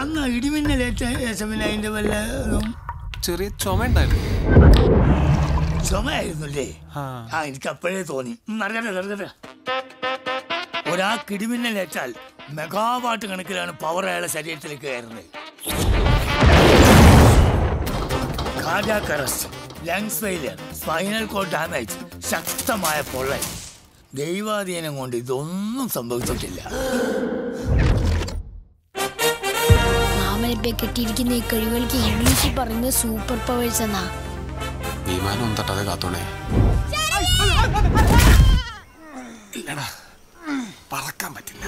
അന്ന് ഇടിമിന്നലേറ്റ പിന്നെ അതിന്റെ വല്ല ചെറിയ ചുമ ഉണ്ടായിരുന്നു. ചുമയായിരുന്നല്ലേ? ആ. എനിക്ക് അപ്പോഴേ തോന്നി. നടക്കട്ടെ നടക്കട്ടെ. ഒരാൾക്ക് ഇടിമിന്നലേറ്റാൽ മെഗാവാട്ട് കണക്കിലാണ് പവർ അയാളെ ശരീരത്തിലേക്ക് കയറുന്നത്. Cardiac arrest lungs failure spinal cord damage ശക്തമായ പൊള്ളൽ. ദൈവാധീനം കൊണ്ട് ഇതൊന്നും സംഭവിച്ചിട്ടില്ല. മാമനിപ്പെ കെട്ടിയിരിക്കുന്ന ഈ കഴിവുകൾക്ക് ഇംഗ്ലീഷിൽ പറയുന്നത് സൂപ്പർ പവേഴ്സ് എന്നാ. വിമാനം തട്ടാതെ കാത്തോണേ പറക്കാൻ പറ്റില്ല.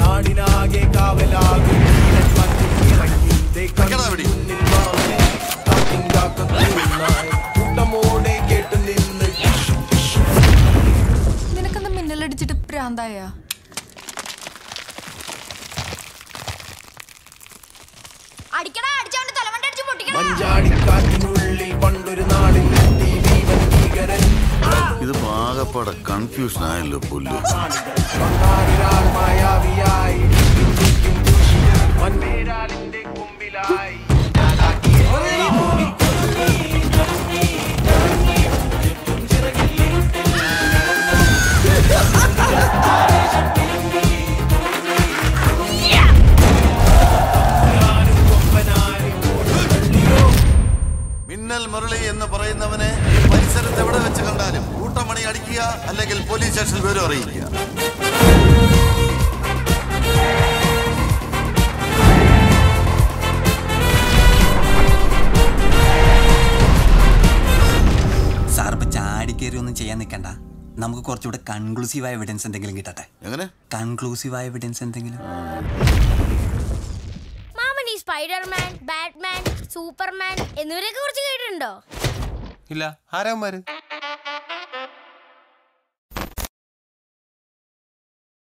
നാടിനാകെ കാവലാകും നിനക്കെന്താ മിന്നലടിച്ചിട്ട് പ്രാന്തായ? അടിക്കടാ അടിച്ചോണ്ട് തലമണ്ടടിച്ച് പൊട്ടിക്കണം മഞ്ചാടിക്കാറ്റിനുള്ളിൽ പണ്ടൊരു ഭീകരൻ. ഇത് പാകപ്പാടെ കൺഫ്യൂഷൻ ആയല്ലോ പുല്ല്. മിന്നൽ മുരളി എന്ന് പറയുന്നവനെ പരിസരത്ത് എവിടെ വെച്ച് കണ്ടാലും കൂട്ടമണി അടിക്കുക അല്ലെങ്കിൽ പോലീസ് സ്റ്റേഷനിൽ വിവരം അറിയിക്കുക. സാർ ഇപ്പൊ ചാടിക്കേറി ഒന്നും ചെയ്യാൻ നിൽക്കണ്ട. നമുക്ക് കുറച്ചുകൂടെ കൺക്ലൂസീവ് എവിഡൻസ് എന്തെങ്കിലും കിട്ടട്ടെ? എങ്ങനെ? കൺക്ലൂസീവ് എവിഡൻസ് എന്തെങ്കിലും? മാമൻ ഈ സ്പൈഡർമാൻ ബാറ്റ്മാൻ സൂപ്പർമാൻ എന്നിവരെയൊക്കെ കുറിച്ച് കേട്ടിട്ടുണ്ടോ? ഇല്ല. ആരാമാര്